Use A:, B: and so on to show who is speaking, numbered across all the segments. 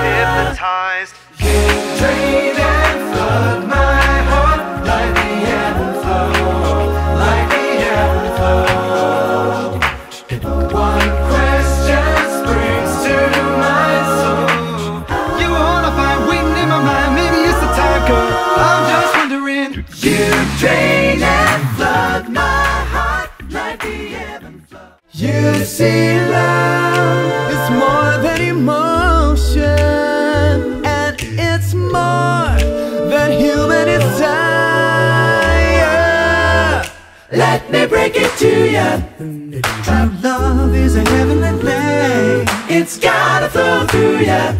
A: Hypnotized. You drain and flood my heart like the like the. One question to my soul. You wanna waiting in my mind? Maybe it's the time. I'm just wondering. You drain and flood my heart like the ebb. You see, love Let me break it to you. True love is a heavenly flame. It's gotta flow through ya.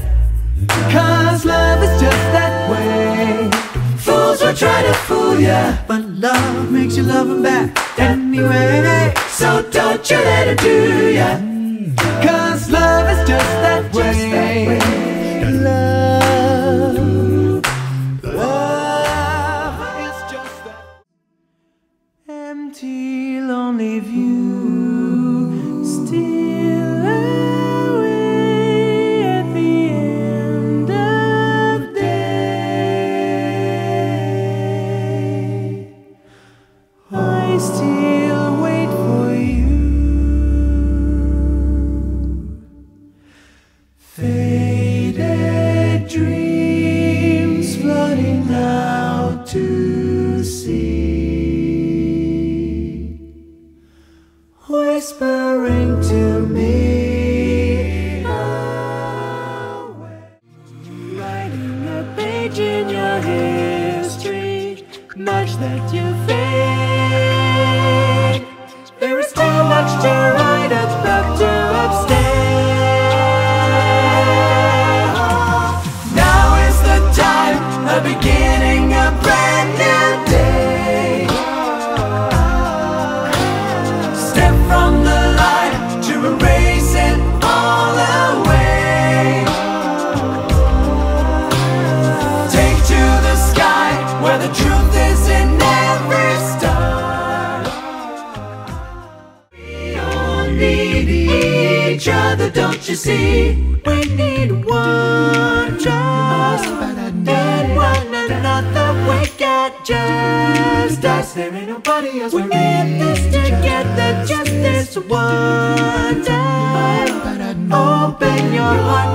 A: Cause love is just that way. Fools will try to fool ya, but love makes you love 'em back anyway. So don't you let it do ya. Whispering to me. Writing a page in your history, much that you fade. There is too much to write about to upstairs. Now is the time, a beginning, a each other, don't you see? We need one just and one another. We get just us. There ain't nobody else. We're this together, just this one time. Open your heart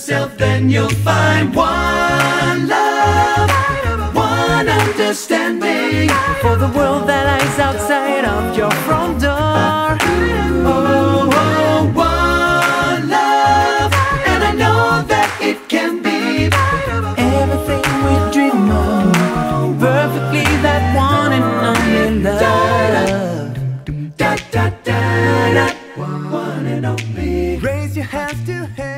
A: yourself, then you'll find one love, one understanding for the world that lies outside of your front door. Oh, oh, oh, one love, and I know that it can be everything we dream of, perfectly that one and only love. Da da da da, one and only. Raise your hands to heaven.